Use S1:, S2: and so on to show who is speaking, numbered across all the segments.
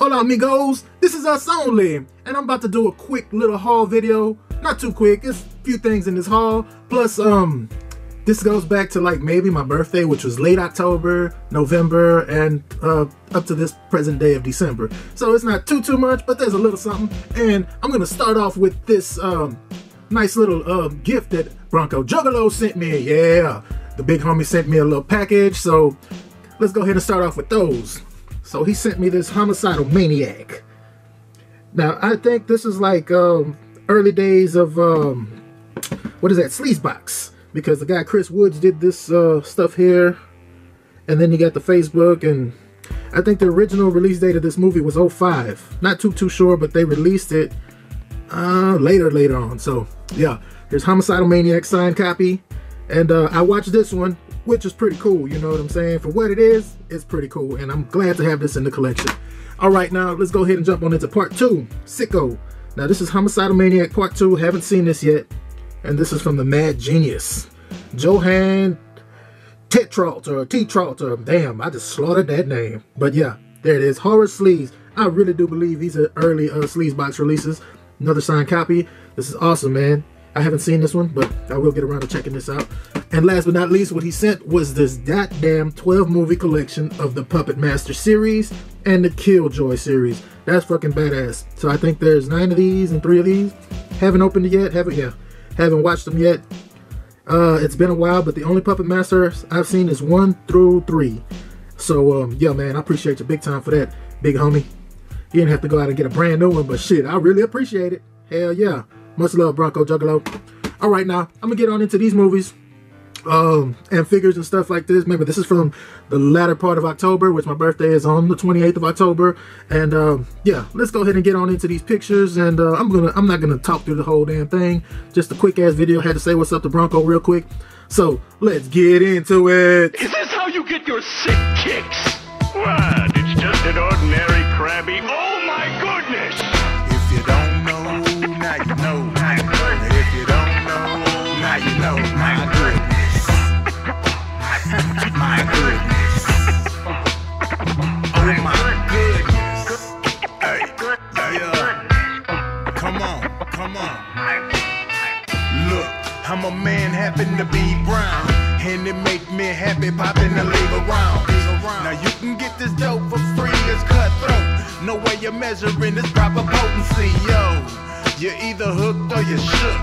S1: Hola amigos, this is us only, and I'm about to do a quick little haul video. Not too quick, it's a few things in this haul. Plus, um, this goes back to like maybe my birthday, which was late October, November, and uh, up to this present day of December. So it's not too, too much, but there's a little something. And I'm gonna start off with this um, nice little uh, gift that Bronco Juggalo sent me. Yeah, the big homie sent me a little package. So let's go ahead and start off with those. So he sent me this homicidal maniac. Now I think this is like um, early days of um, what is that Sleazebox because the guy Chris Woods did this uh, stuff here, and then you got the Facebook and I think the original release date of this movie was 05. Not too too sure, but they released it uh, later later on. So yeah, here's Homicidal Maniac signed copy, and uh, I watched this one which is pretty cool, you know what I'm saying? For what it is, it's pretty cool, and I'm glad to have this in the collection. All right, now let's go ahead and jump on into part two, Sicko. Now this is Homicidal Maniac part two, haven't seen this yet, and this is from the Mad Genius. Johan Tetrault, or Tetrault, or damn, I just slaughtered that name. But yeah, there it is, Horror Sleaze. I really do believe these are early uh, Sleazebox releases. Another signed copy. This is awesome, man. I haven't seen this one, but I will get around to checking this out. And last but not least, what he sent was this goddamn 12 movie collection of the Puppet Master series and the Killjoy series. That's fucking badass. So I think there's nine of these and three of these. Haven't opened it yet. Haven't yeah. Haven't watched them yet. Uh, it's been a while, but the only Puppet Masters I've seen is one through three. So um, yeah, man, I appreciate you big time for that, big homie. You didn't have to go out and get a brand new one, but shit, I really appreciate it. Hell yeah. Much love, Bronco Juggalo. All right, now I'm gonna get on into these movies um, and figures and stuff like this. Maybe this is from the latter part of October, which my birthday is on the 28th of October. And um, yeah, let's go ahead and get on into these pictures. And uh, I'm gonna, I'm not gonna talk through the whole damn thing. Just a quick ass video. Had to say what's up to Bronco real quick. So let's get into it.
S2: Is this how you get your sick kicks? What? It's just an ordinary crabby. Oh my goodness!
S3: Oh my goodness. Hey, hey, uh, come on, come on. Look, I'm a man, happen to be brown. And it make me happy popping the leave around. Now you can get this dope for free, it's cutthroat. No way you're measuring this proper potency, yo. You're either hooked or you're shook.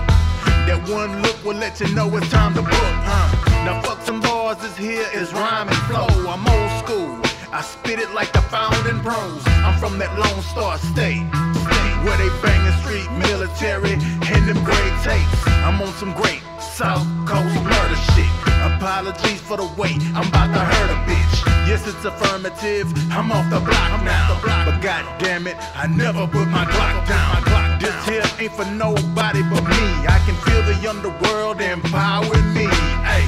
S3: That one look will let you know it's time to book, huh? Now fuck some bars, this here is rhyme and flow. I'm old school. I spit it like the founding pros. I'm from that Lone Star State. State where they bangin' street military and them great tapes. I'm on some great South Coast murder shit. Apologies for the wait, I'm about to hurt a bitch. Yes, it's affirmative, I'm off the block I'm now. But god damn it, I never put my Glock down. This here ain't for nobody but me. I can feel the underworld empowering me. Hey,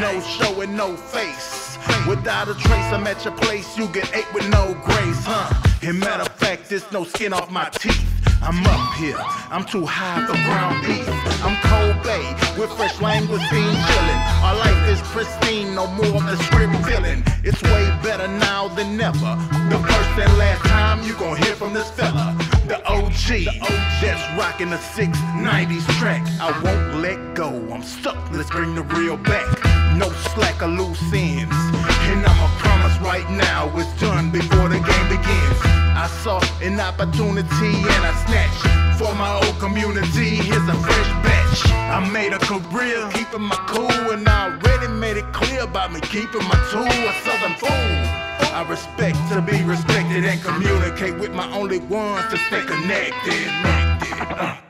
S3: no show and no face. Without a trace, I'm at your place. You get ate with no grace, huh? And matter of fact, there's no skin off my teeth. I'm up here, I'm too high for ground beef. I'm Cold Bay with fresh language being chillin'. Our life is pristine, no more of the script. It's way better now than never. The first and last time you gon' hear from this fella. The OG, that's rockin' the 690s track. I won't let go, I'm stuck, let's bring the real back. No slack or loose ends. And I'ma promise right now it's done before the game begins. I saw an opportunity and I snatched for my old community. Here's a fresh batch. I made a career keeping my cool, and I already made it clear about me keeping my tool a southern fool. I respect to be respected and communicate with my only ones to stay connected. connected. Uh.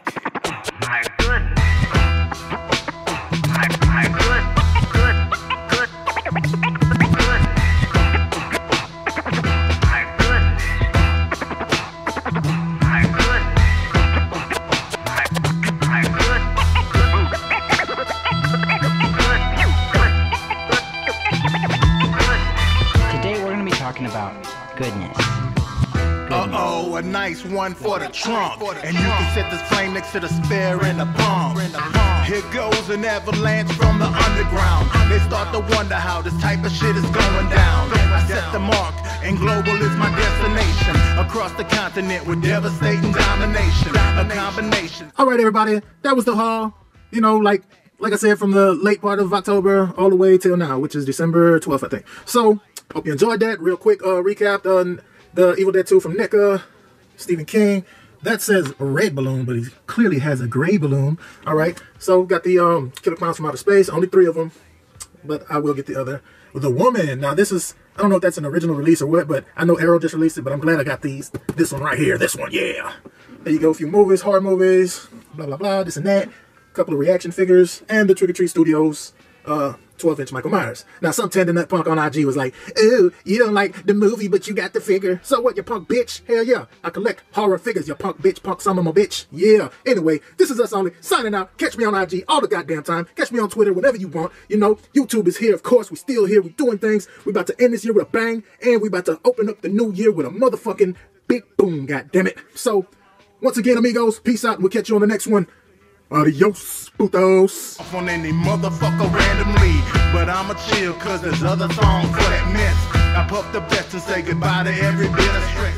S4: Talking about goodness.
S3: Uh oh, a nice one for the trunk. And you can set this flame next to the spare in the pump. Here goes an avalanche from the underground. They start to wonder how this type of shit is going down. I set the mark and global is my destination. Across the continent with devastating domination. A combination.
S1: All right, everybody, that was the haul. You know, like like I said, from the late part of October all the way till now, which is December 12th, I think. So, hope you enjoyed that. Real quick uh, recap on the Evil Dead 2 from NECA, Stephen King. That says red balloon, but he clearly has a gray balloon. All right, so got the um, Killer Clowns from Outer Space, only three of them, but I will get the other. The Woman. Now, this is, I don't know if that's an original release or what, but I know Arrow just released it, but I'm glad I got these. This one right here, this one, yeah. There you go, a few movies, horror movies, blah, blah, blah, this and that A couple of reaction figures, and the Trick or Treat Studios uh, 12 inch Michael Myers. Now, some tender nut punk on IG was like, Ooh, you don't like the movie, but you got the figure. So what, you punk bitch? Hell yeah. I collect horror figures, you punk bitch, punk some of my bitch. Yeah. Anyway, this is us only signing out. Catch me on IG all the goddamn time. Catch me on Twitter, whenever you want. You know, YouTube is here, of course. We still here. we doing things. We about to end this year with a bang, and we about to open up the new year with a motherfucking big boom, goddammit. So, once again, amigos, peace out, we'll catch you on the next one. Adios, putos.
S3: Off on any motherfucker randomly. But I'ma chill cause there's other songs for that mess. I puff the best and say goodbye to every bit of stress.